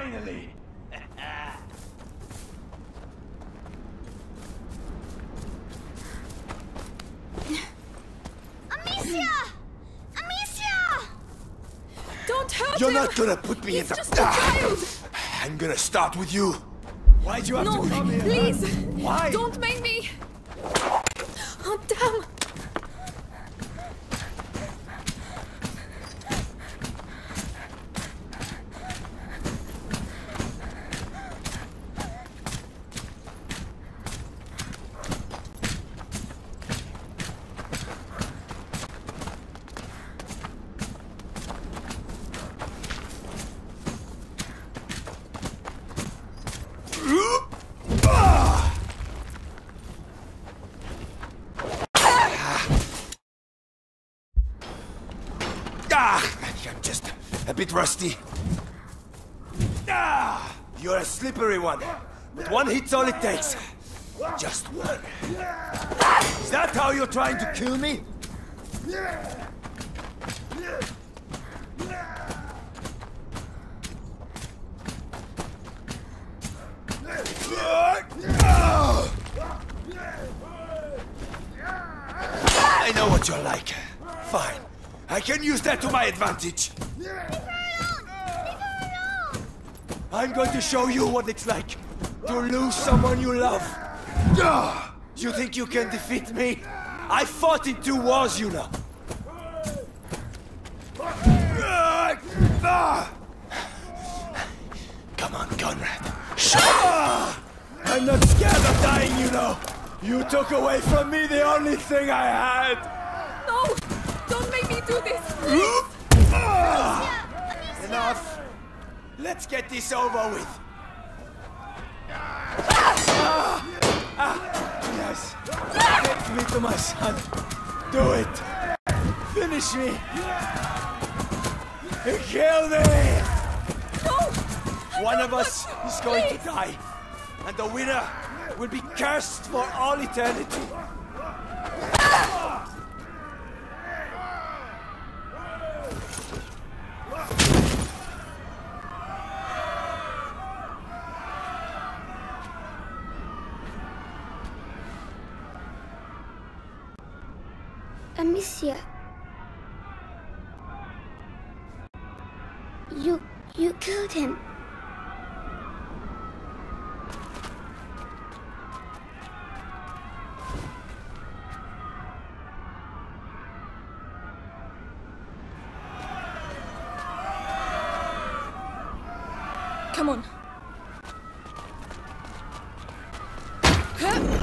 Finally! Amicia! Amicia! Don't hurt You're him! not gonna put me in the... just a ah! child! I'm gonna start with you. Why'd you have No, to come here? please! Why? Don't make me! Ah, I'm just a bit rusty. Ah, you're a slippery one. But one hit's all it takes. Just one. Is that how you're trying to kill me? I know what you're like. Fine. I can use that to my advantage. I'm going to show you what it's like to lose someone you love. You think you can defeat me? I fought in two wars, you know. Come on, Conrad. Ah, I'm not scared of dying, you know. You took away from me the only thing I had. No! Don't make do this! Enough. Let's get this over with. Ah! Ah! Yes. Get me to my son. Do it. Finish me. Kill me. No! One of us is going to die, and the winner will be cursed for all eternity. I miss you. You, you killed him. Come on. Huh?